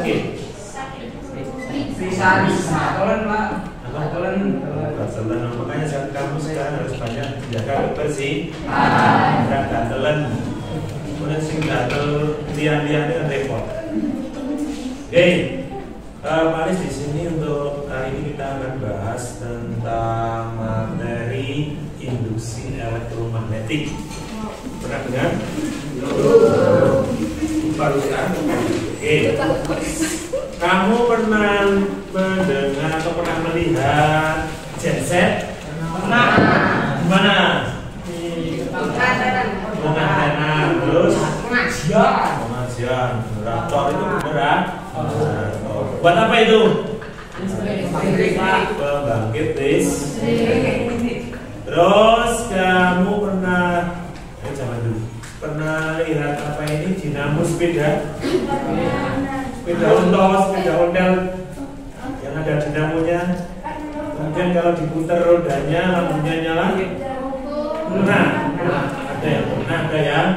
Sakit. Bisa bisa. Tolen pak. Tolen. Gatelan, makanya saat kamu sekarang harus banyak jaga kebersihan. Enggak gatelan. Kemudian sing gatel lian-lian kan repot. Oke, eh, Paris di sini untuk kali ini kita akan bahas tentang materi induksi elektromagnetik. Pernah dengar? Baru kan? Oke. Kamu pernah mendengar atau pernah melihat genset? Pernah. Di mana? Antena. Terus Pengajian. pengajian generator itu beneran? Buat apa itu? Pembangkit listrik. Terus kamu pernah eh zaman dulu pernah lihat apa ini dinamo sepeda? Sepeda ontel, sepeda ontel yang ada dinamonya. Kemudian kalau diputar rodanya lampunya nyala. Pernah? Ada yang pernah, ada yang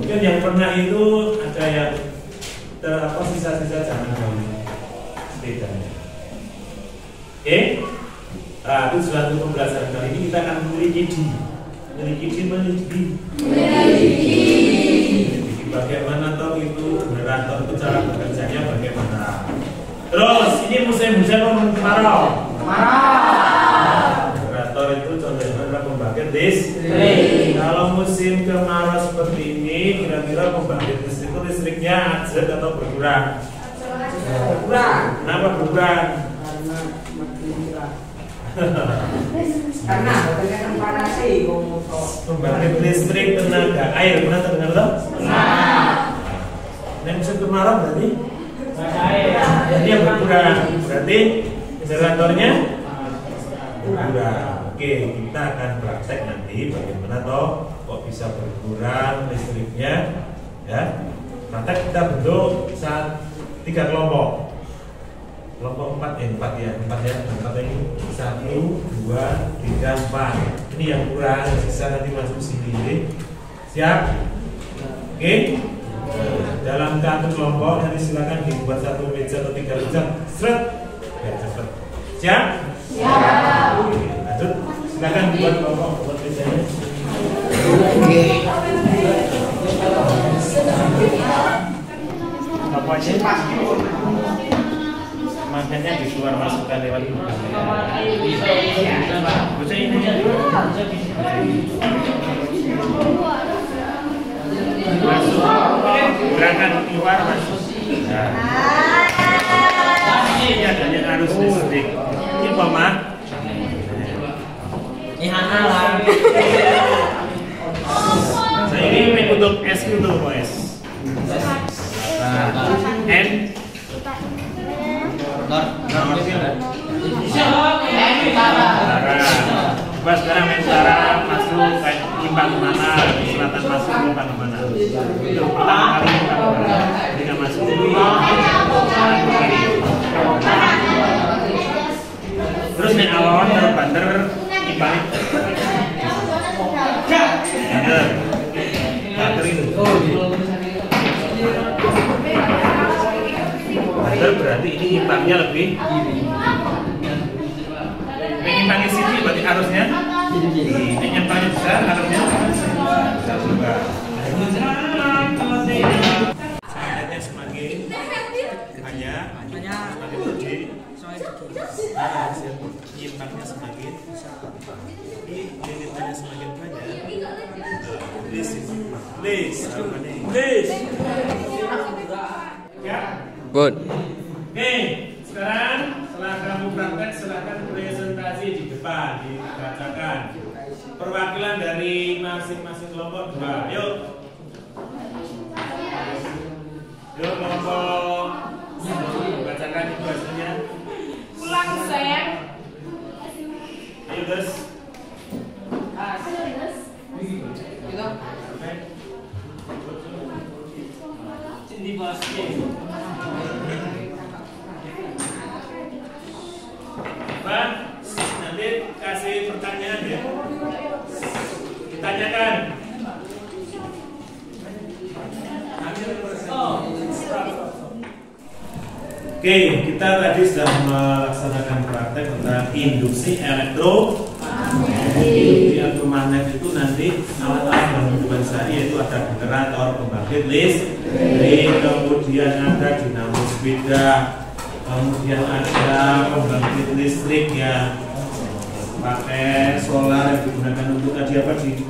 Mungkin yang pernah itu ada yang ter, apa sisa-sisa zaman dahulu sepedanya. Oke? Nah, itu suatu pembelajaran kali ini kita akan memiliki di memiliki di memiliki musim hujan mau kemarau Marah. generator itu contohnya adalah pembangkit listrik kalau musim kemarau seperti ini kira-kira pembangkit listrik itu listriknya ajat atau berkurang Kurang. kenapa berkurang Karena makin murah. Karena kan panas sih. pembangkit listrik tenaga air pernah terdengar toh? Nah. Nah, musim kemarau berarti Jadi yang berkurang berarti generatornya berkurang. Oke, kita akan praktek nanti bagaimana toh kok bisa berkurang listriknya ya. Praktek kita bentuk saat tiga kelompok. Kelompok empat eh empat ya empat ya empat ini satu dua tiga empat. Ini yang kurang sisa nanti masuk sini. Siap? Oke? Dalam satu kelompok nanti silakan dibuat satu meja atau tiga meja. Seret. Ya, cepet. Siap? Siap. Oke, lanjut. Silakan buat kelompok buat mejanya. Apa aja? Makannya di keluar masukkan lewat lubang. Bisa ini ya. Masuk. Gerakan keluar masuk. Nah. Ini adanya arus listrik. Ini pemat. Ihana lah. Saya ini untuk S itu Pak S. N. Coba sekarang masuk imbang ke mana, selatan masuk imbang ke mana. Itu pertama Alon terus banter imbang. Banter. Banter. Banter berarti ini imbangnya lebih Mengimbangnya sini berarti harusnya ini nyempalnya besar harusnya besar juga. Sayapnya semakin banyak, semakin gede. Nah, nyimpangnya semakin ini lilitannya semakin banyak. Please, please? Please. Ya. Bud. Oke, sekarang setelah kamu praktek silahkan presentasi di depan dibacakan perwakilan dari masing-masing kelompok dua. Yuk. Yuk kelompok bacakan itu hasilnya. Come, Sam. Do this. Uh, this. You go. Okay. In. Oke, kita tadi sudah melaksanakan praktek tentang induksi elektro. Elektromagnet itu nanti alat-alat dalam kehidupan sehari yaitu ada generator, pembangkit listrik, kemudian ada dinamo sepeda, kemudian ada pembangkit listrik ya. Pakai solar yang digunakan untuk tadi apa? Di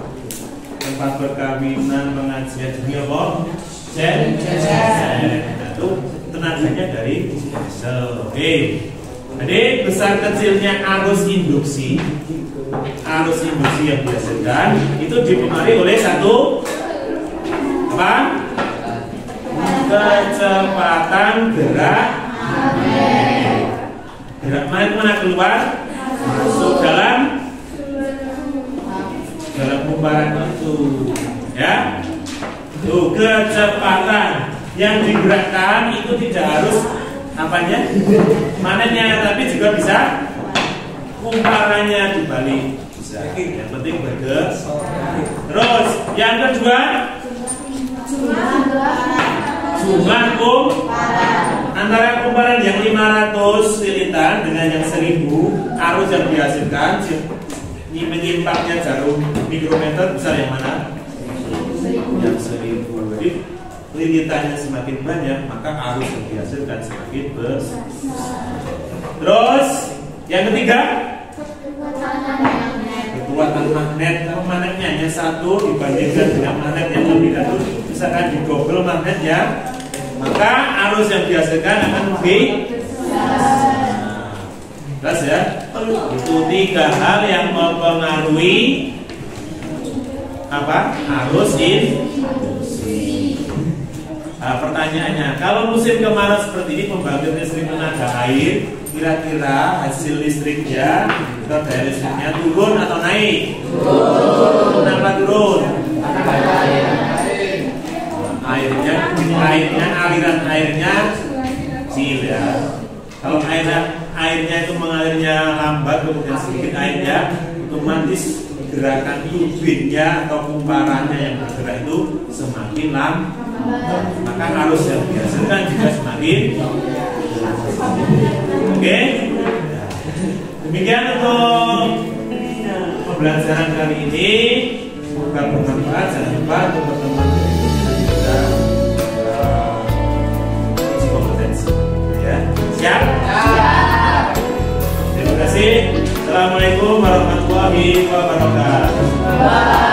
tempat perkawinan pengajian dunia apa? Jen, itu tenaganya dari diesel. Oke. Jadi besar kecilnya arus induksi, arus induksi yang dihasilkan itu dipengaruhi oleh satu apa? Kecepatan gerak gerak mana mana keluar masuk dalam dalam kumparan itu ya tuh kecepatan yang digerakkan itu tidak harus apanya? Manennya tapi juga bisa kumparannya dibalik bisa. Yang penting bergerak. Terus yang kedua? Jumlah kum antara kumparan yang 500 lilitan dengan yang 1000 arus yang dihasilkan menyimpangnya jarum mikrometer besar yang mana? Yang 1000 jadi lilitannya semakin banyak maka arus yang dihasilkan semakin besar. Terus yang ketiga? Kekuatan magnet. Kalau magnetnya hanya satu dibandingkan dengan magnet yang lebih satu misalkan di double magnet ya maka arus yang dihasilkan akan lebih jelas ya? Itu tiga hal yang mempengaruhi apa? Arus induksi nah, pertanyaannya kalau musim kemarau seperti ini pembangkit listrik tenaga air kira-kira hasil listriknya atau daya listriknya turun atau naik? Turun. Kenapa turun? Airnya airnya aliran airnya kecil ya. Kalau airnya airnya itu mengalirnya lambat kemudian sedikit airnya otomatis gerakan turbinnya atau kumparannya yang bergerak itu semakin lambat maka arus yang dihasilkan juga semakin. Oke. Demikian untuk pembelajaran kali ini. Semoga bermanfaat. Jangan lupa untuk kita. Uji kompetensi. Ya siap. Terima kasih. Assalamualaikum warahmatullahi wabarakatuh